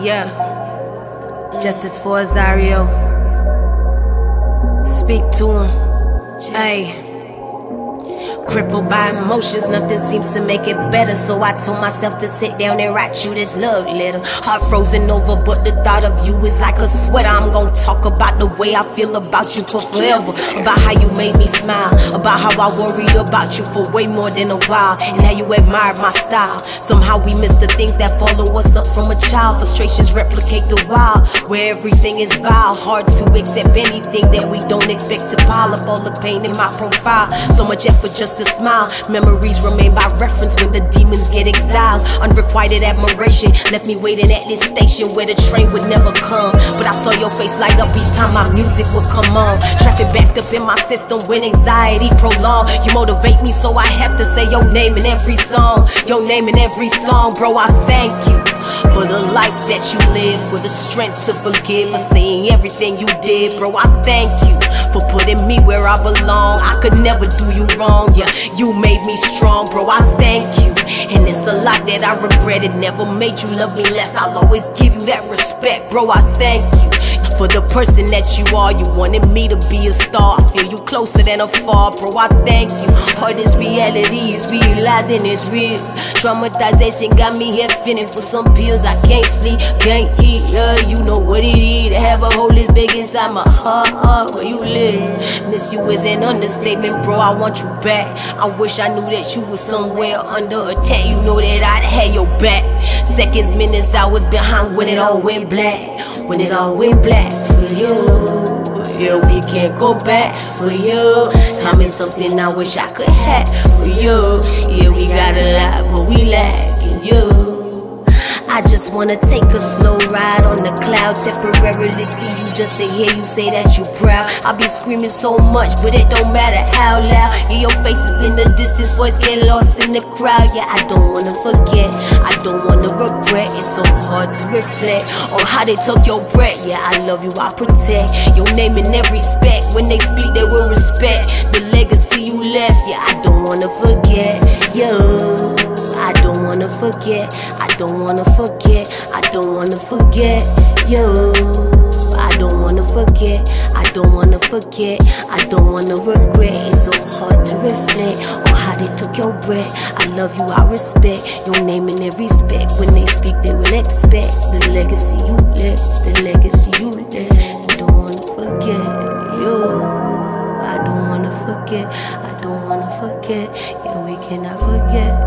Yeah. Justice for Azario. Speak to him. Hey. Crippled by emotions, nothing seems to make it better. So I told myself to sit down and write you this love letter. Heart frozen over, but the thought of you is like a sweater. I'm gonna talk about the way I feel about you for forever. About how you made me smile. About how I worried about you for way more than a while. And how you admired my style. Somehow we miss the things that follow us up from a child. Frustrations replicate the wild, where everything is vile. Hard to accept anything that we don't expect to pile up all the pain in my profile. So much effort just to smile. Memories remain by reference when the demons get exiled. Unrequited admiration left me waiting at this station where the train would never come. But I saw your face light up each time my music would come on. Traffic backed up in my system when anxiety prolonged. You motivate me, so I have to say your name in every song. Your name in every song, bro. I thank you for the life that you live, for the strength to forgive, for saying everything you did, bro. I thank you for putting me where I belong. I could never do you wrong, yeah. You made me strong, bro. I thank you. And it's a lot that I regret. It never made you love me less. I'll always give you that respect, bro. I thank you. For the person that you are, you wanted me to be a star. I feel you closer than afar, bro. I thank you. Hardest reality is realizing it's real. Traumatization got me here feeling for some pills. I can't sleep, can't eat, yeah. You know what it is to have a hole this big inside my heart where you live. Miss you is an understatement, bro. I want you back. I wish I knew that you was somewhere under attack. You know that I'd have your back. Seconds, minutes, hours behind when it all went black. When it all went black for you. Yeah, we can't go back for you. Time is something I wish I could have for you. Yeah, we got a lot, but we lacking you. I just wanna take a slow ride on the cloud, temporarily see you just to hear you say that you proud. I be screaming so much, but it don't matter how loud. Yeah, your face is in the distance, voice get lost in the crowd. Yeah, I don't wanna forget, I don't wanna regret. So hard to reflect on how they took your breath. Yeah, I love you, I protect your name in every respect. When they speak, they will respect the legacy you left. Yeah, I don't wanna forget. Yeah, I don't wanna forget. I don't wanna forget. I don't wanna forget. You. I don't wanna forget. I don't wanna forget. I don't wanna regret. It's so hard to reflect your. I love you, I respect your name and every respect. When they speak, they will expect the legacy you left. The legacy you left. I don't wanna forget you. I don't wanna forget. I don't wanna forget. Yeah, we cannot forget.